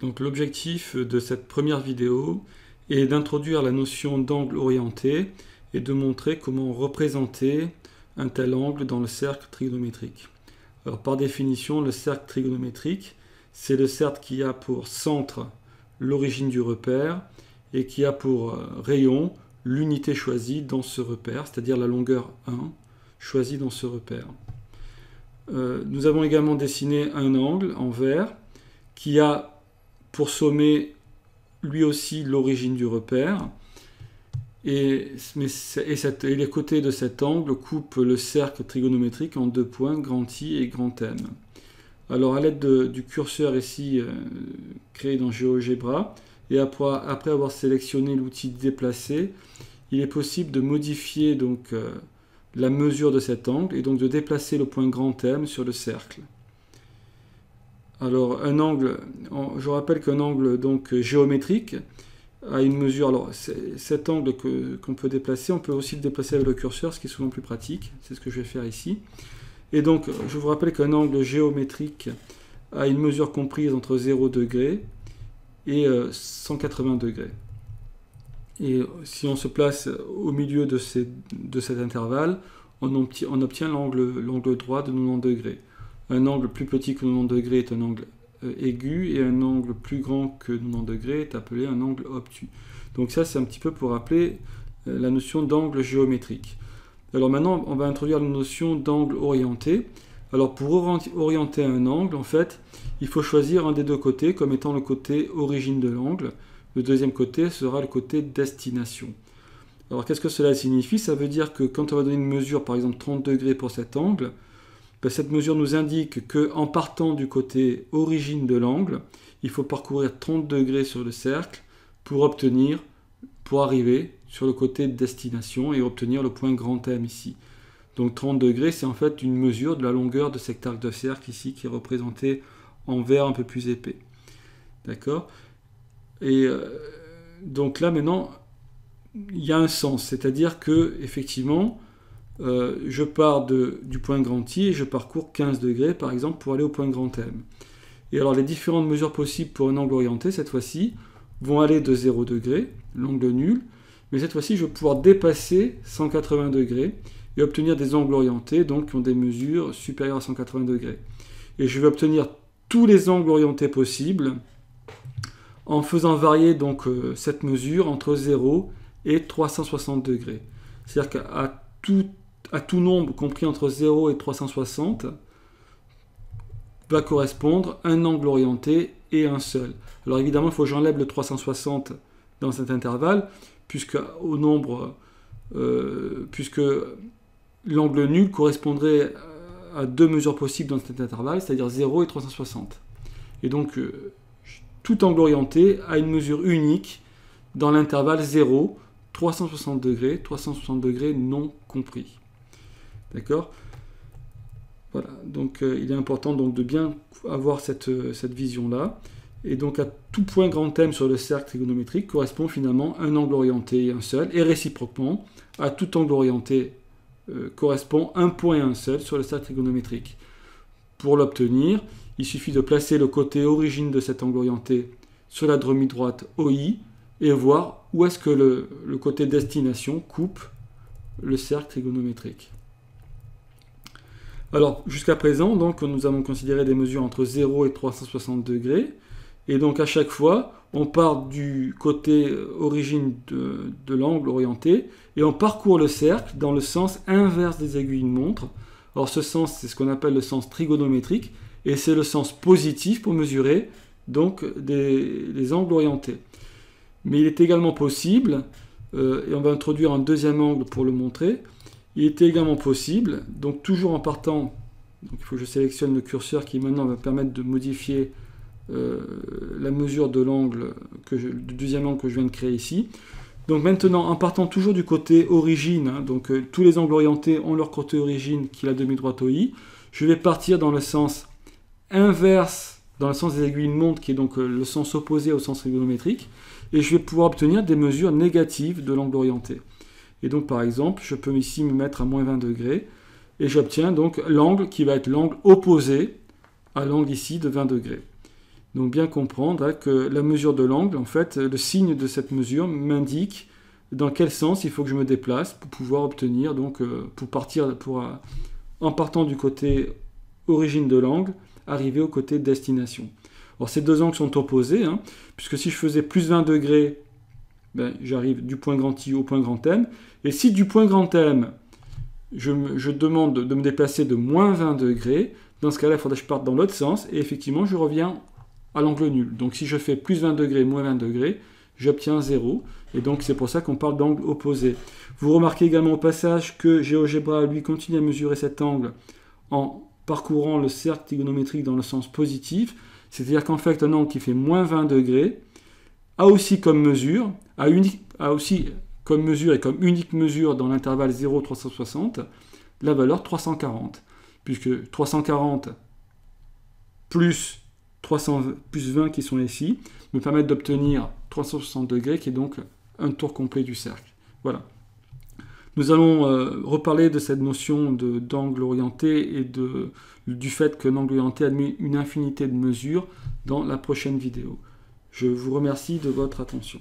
Donc l'objectif de cette première vidéo est d'introduire la notion d'angle orienté et de montrer comment représenter un tel angle dans le cercle trigonométrique. Par définition, le cercle trigonométrique, c'est le cercle qui a pour centre l'origine du repère et qui a pour euh, rayon l'unité choisie dans ce repère, c'est-à-dire la longueur 1 choisie dans ce repère. Euh, nous avons également dessiné un angle en vert qui a pour sommet lui aussi l'origine du repère. Et, les côtés de cet angle coupent le cercle trigonométrique en deux points, grand I et grand M. Alors à l'aide du curseur ici euh, créé dans GeoGebra, et après, avoir sélectionné l'outil déplacer, il est possible de modifier donc euh, la mesure de cet angle et donc de déplacer le point grand M sur le cercle. Alors un angle, je rappelle qu'un angle donc géométrique a une mesure. Alors cet angle qu'on peut déplacer, on peut aussi le déplacer avec le curseur, ce qui est souvent plus pratique. C'est ce que je vais faire ici. Et donc je vous rappelle qu'un angle géométrique a une mesure comprise entre 0 degré et 180 euh, degrés. Et si on se place au milieu de, de cet intervalle, on, obtient, l'angle droit de 90 degrés. Un angle plus petit que 90 degrés est un angle euh, aigu et un angle plus grand que 90 degrés est appelé un angle obtus. Donc ça c'est un petit peu pour rappeler euh, la notion d'angle géométrique. Alors maintenant on va introduire la notion d'angle orienté. Alors pour orienter un angle en fait il faut choisir un des deux côtés comme étant le côté origine de l'angle. Le deuxième côté sera le côté destination. Alors qu'est-ce que cela signifie? Ça veut dire que quand on va donner une mesure, par exemple 30 degrés pour cet angle, cette mesure nous indique qu'en partant du côté origine de l'angle, il faut parcourir 30 degrés sur le cercle pour obtenir, pour arriver sur le côté destination et obtenir le point grand M ici. Donc 30 degrés, c'est en fait une mesure de la longueur de cet arc de cercle ici qui est représenté en vert un peu plus épais. D'accord? Et euh, donc là maintenant, il y a un sens, c'est-à-dire que effectivement, euh, je pars du point grand I et je parcours 15 degrés par exemple pour aller au point grand M. Et alors les différentes mesures possibles pour un angle orienté cette fois-ci vont aller de 0 degré, l'angle nul, mais cette fois-ci je vais pouvoir dépasser 180 degrés et obtenir des angles orientés donc qui ont des mesures supérieures à 180 degrés. Et je vais obtenir tous les angles orientés possibles en faisant varier donc euh, cette mesure entre 0 et 360 degrés. C'est-à-dire qu'à tout, à tout nombre compris entre 0 et 360 va correspondre un angle orienté et un seul. Alors évidemment, il faut que j'enlève le 360 dans cet intervalle, puisque au nombre, euh, puisque l'angle nul correspondrait à deux mesures possibles dans cet intervalle, c'est-à-dire 0 et 360. Et donc, euh, tout angle orienté a une mesure unique dans l'intervalle 0, 360 degrés, 360 degrés non compris. D'accord? Voilà, donc euh, il est important donc de bien avoir cette, euh, cette vision-là. Et donc à tout point grand thème sur le cercle trigonométrique correspond finalement un angle orienté et un seul, et réciproquement, à tout angle orienté euh, correspond un point et un seul sur le cercle trigonométrique. Pour l'obtenir, il suffit de placer le côté origine de cet angle orienté sur la dromie droite OI et voir où est-ce que le, côté destination coupe le cercle trigonométrique. Alors, jusqu'à présent, donc, nous avons considéré des mesures entre 0 et 360 degrés. Et donc, à chaque fois, on part du côté origine de, l'angle orienté et on parcourt le cercle dans le sens inverse des aiguilles de montre. Alors ce sens, c'est ce qu'on appelle le sens trigonométrique et c'est le sens positif pour mesurer donc des, les angles orientés. Mais il est également possible, euh, et on va introduire un deuxième angle pour le montrer, il est également possible, donc toujours en partant, donc il faut que je sélectionne le curseur qui maintenant va permettre de modifier euh, la mesure de l'angle, du deuxième angle que je viens de créer ici. Donc maintenant, en partant toujours du côté origine, hein, donc euh, tous les angles orientés ont leur côté origine qui est la demi-droite OI, je vais partir dans le sens inverse, dans le sens des aiguilles de montre, qui est donc euh, le sens opposé au sens trigonométrique, et je vais pouvoir obtenir des mesures négatives de l'angle orienté. Et donc par exemple, je peux ici me mettre à moins 20 degrés, et j'obtiens donc l'angle qui va être l'angle opposé à l'angle ici de 20 degrés. Donc bien comprendre hein, que la mesure de l'angle, en fait, le signe de cette mesure m'indique dans quel sens il faut que je me déplace pour pouvoir obtenir, donc euh, pour partir, pour, euh, en partant du côté origine de l'angle, arriver au côté destination. Alors ces deux angles sont opposés, hein, puisque si je faisais plus 20 degrés, ben, j'arrive du point grand I au point grand M, et si du point grand M, je, demande de me déplacer de moins 20 degrés, dans ce cas-là, il faudrait que je parte dans l'autre sens, et effectivement, je reviens à l'angle nul. Donc si je fais plus 20 degrés, moins 20 degrés, j'obtiens 0. Et donc c'est pour ça qu'on parle d'angle opposé. Vous remarquez également au passage que GeoGebra, lui, continue à mesurer cet angle en parcourant le cercle trigonométrique dans le sens positif. C'est-à-dire qu'en fait, un angle qui fait moins 20 degrés a aussi comme mesure, a, aussi comme mesure et comme unique mesure dans l'intervalle 0-360, la valeur 340. Puisque 340 plus 300, plus 20 qui sont ici, me permettent d'obtenir 360 degrés, qui est donc un tour complet du cercle. Voilà. Nous allons euh, reparler de cette notion d'angle orienté et de, du fait que l'angle orienté admet une infinité de mesures dans la prochaine vidéo. Je vous remercie de votre attention.